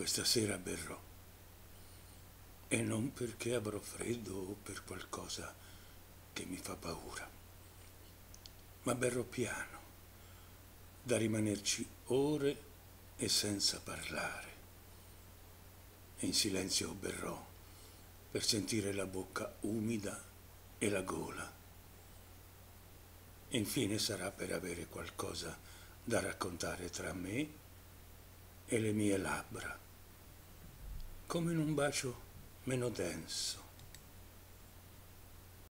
questa sera berrò. E non perché avrò freddo o per qualcosa che mi fa paura, ma berrò piano, da rimanerci ore e senza parlare. E in silenzio berrò per sentire la bocca umida e la gola. Infine sarà per avere qualcosa da raccontare tra me e le mie labbra, come in un bacio meno denso